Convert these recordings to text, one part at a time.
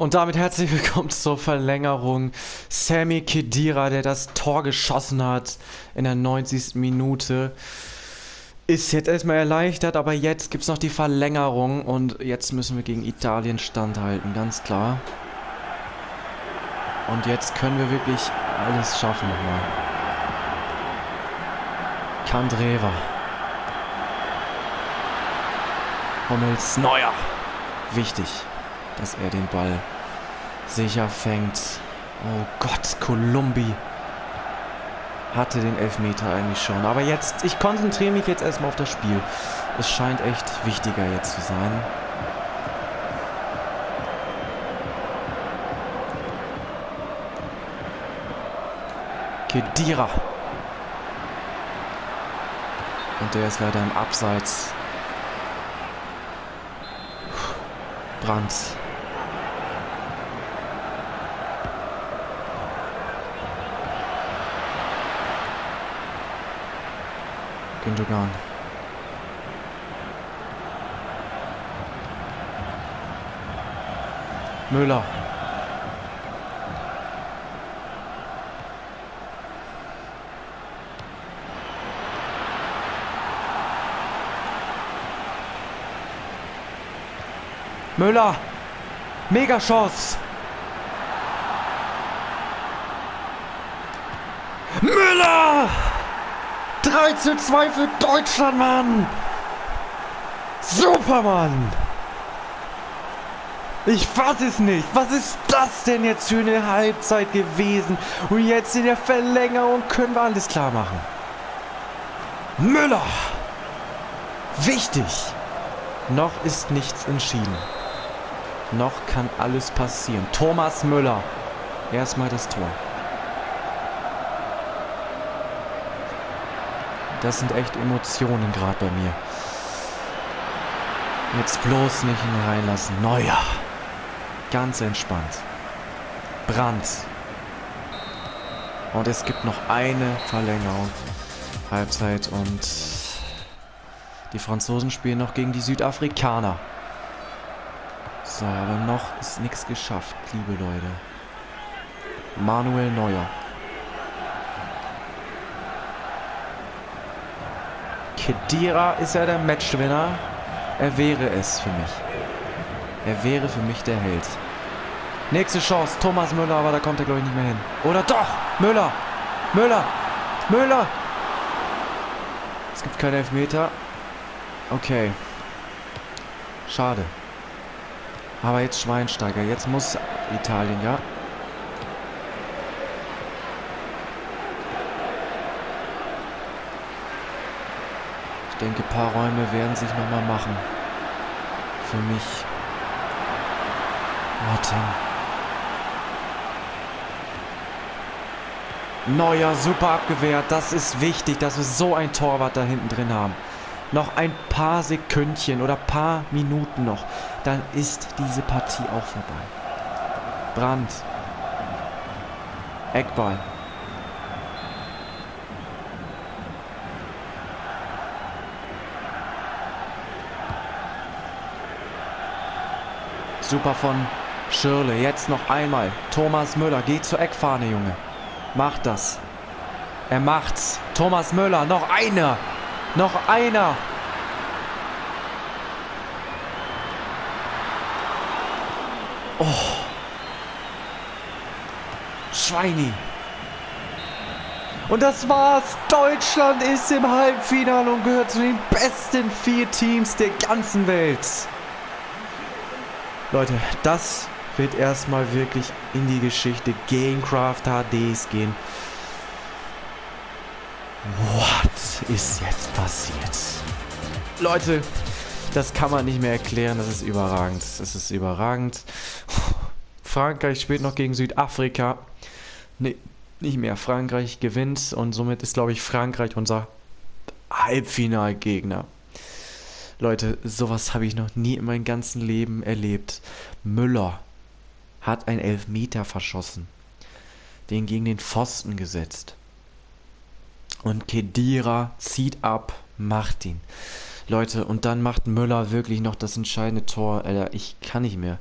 Und damit herzlich willkommen zur Verlängerung. Sammy Kedira, der das Tor geschossen hat in der 90. Minute, ist jetzt erstmal erleichtert, aber jetzt gibt es noch die Verlängerung und jetzt müssen wir gegen Italien standhalten, ganz klar. Und jetzt können wir wirklich alles schaffen nochmal. Kandreva. Hummels Neuer. Wichtig dass er den Ball sicher fängt. Oh Gott, Kolumbi hatte den Elfmeter eigentlich schon. Aber jetzt, ich konzentriere mich jetzt erstmal auf das Spiel. Es scheint echt wichtiger jetzt zu sein. Kedira. Und der ist leider im Abseits. Brandt. Gündogan. Müller. Müller. Mega Chance. Müller! 3 zu 2 für Deutschland, Mann! Super, Mann! Ich fass es nicht. Was ist das denn jetzt für eine Halbzeit gewesen? Und jetzt in der Verlängerung können wir alles klar machen. Müller! Wichtig! Noch ist nichts entschieden. Noch kann alles passieren. Thomas Müller. Erstmal das Tor. Das sind echt Emotionen gerade bei mir. Jetzt bloß nicht reinlassen. Neuer. Ganz entspannt. Brandt. Und es gibt noch eine Verlängerung. Halbzeit und die Franzosen spielen noch gegen die Südafrikaner. So, aber noch ist nichts geschafft, liebe Leute. Manuel Neuer. Kedira ist ja der Matchwinner. Er wäre es für mich. Er wäre für mich der Held. Nächste Chance, Thomas Müller, aber da kommt er glaube ich nicht mehr hin. Oder doch, Müller, Müller, Müller. Es gibt keine Elfmeter. Okay. Schade. Aber jetzt Schweinsteiger. Jetzt muss Italien, ja. Denke, ein paar Räume werden sich nochmal machen. Für mich. Martin. Neuer, super abgewehrt. Das ist wichtig, dass wir so ein Torwart da hinten drin haben. Noch ein paar Sekündchen oder paar Minuten noch. Dann ist diese Partie auch vorbei. Brandt. Eckball. Super von Schirle. Jetzt noch einmal. Thomas Müller. Geht zur Eckfahne, Junge. Macht das. Er macht's. Thomas Müller. Noch einer. Noch einer. Oh. Schweini. Und das war's. Deutschland ist im Halbfinale und gehört zu den besten vier Teams der ganzen Welt. Leute, das wird erstmal wirklich in die Geschichte Gamecraft HDs gehen. What ist jetzt passiert? Leute, das kann man nicht mehr erklären. Das ist überragend. Das ist überragend. Frankreich spielt noch gegen Südafrika. Nee, nicht mehr. Frankreich gewinnt und somit ist, glaube ich, Frankreich unser Halbfinalgegner. Leute, sowas habe ich noch nie in meinem ganzen Leben erlebt. Müller hat einen Elfmeter verschossen. Den gegen den Pfosten gesetzt. Und Kedira zieht ab, macht ihn. Leute, und dann macht Müller wirklich noch das entscheidende Tor. Alter, ich kann nicht mehr.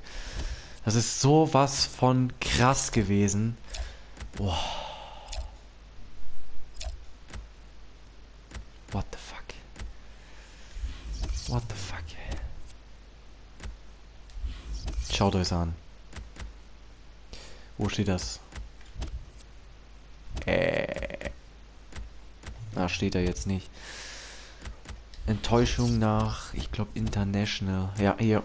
Das ist sowas von krass gewesen. Boah. What the fuck? What the fuck? Schaut euch an. Wo steht das? Äh. Da steht er jetzt nicht. Enttäuschung nach, ich glaube, International. Ja, hier.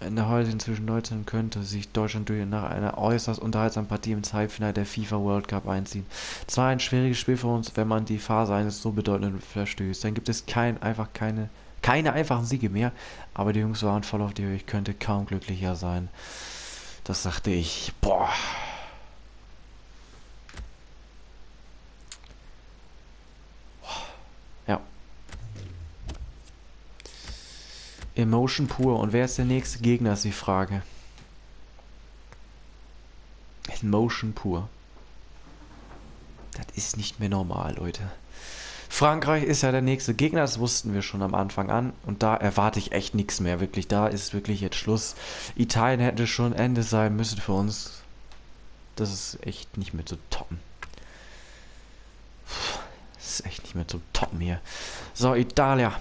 In der heutigen zwischen Deutschland könnte sich Deutschland durch nach einer äußerst unterhaltsamen Partie im Halbfinale der FIFA World Cup einziehen. Zwar ein schwieriges Spiel für uns, wenn man die Phase eines so bedeutenden verstößt. Dann gibt es kein, einfach keine, keine einfachen Siege mehr. Aber die Jungs waren voll auf Höhe. Ich könnte kaum glücklicher sein. Das sagte ich. Boah. Ja. Emotion pur. Und wer ist der nächste Gegner, ist die Frage. Emotion pur. Das ist nicht mehr normal, Leute. Frankreich ist ja der nächste Gegner, das wussten wir schon am Anfang an. Und da erwarte ich echt nichts mehr. Wirklich, da ist wirklich jetzt Schluss. Italien hätte schon Ende sein müssen für uns. Das ist echt nicht mehr zu toppen. Das ist echt nicht mehr zu toppen hier. So, Italia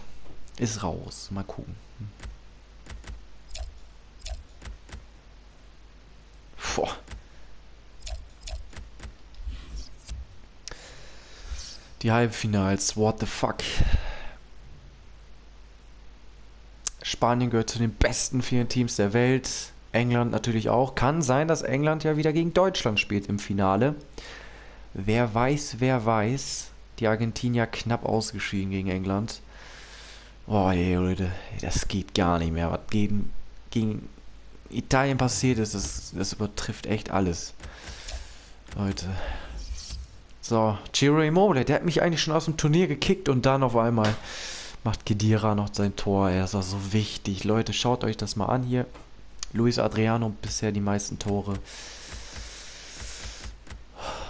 ist raus. Mal gucken. Boah. Die Halbfinals. What the fuck? Spanien gehört zu den besten vier Teams der Welt. England natürlich auch. Kann sein, dass England ja wieder gegen Deutschland spielt im Finale. Wer weiß, wer weiß. Die Argentinier knapp ausgeschieden gegen England. Boah, ey, Leute, das geht gar nicht mehr. Was gegen, gegen Italien passiert ist, das, das übertrifft echt alles. Leute. So, Giro Immobile, der hat mich eigentlich schon aus dem Turnier gekickt und dann auf einmal macht Kedira noch sein Tor. Er ist auch so wichtig. Leute, schaut euch das mal an hier. Luis Adriano bisher die meisten Tore.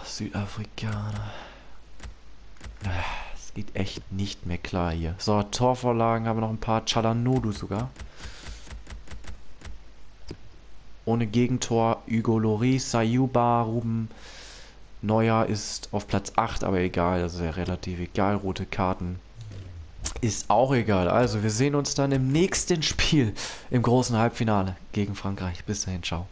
Südafrikaner. Es geht echt nicht mehr klar hier. So, Torvorlagen haben wir noch ein paar. Chalanodu sogar. Ohne Gegentor Hugo Loris, Sayuba, Ruben Neuer ist auf Platz 8, aber egal, das ist ja relativ egal. Rote Karten ist auch egal. Also, wir sehen uns dann im nächsten Spiel im großen Halbfinale gegen Frankreich. Bis dahin, ciao.